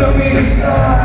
tell me a sign.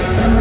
sun.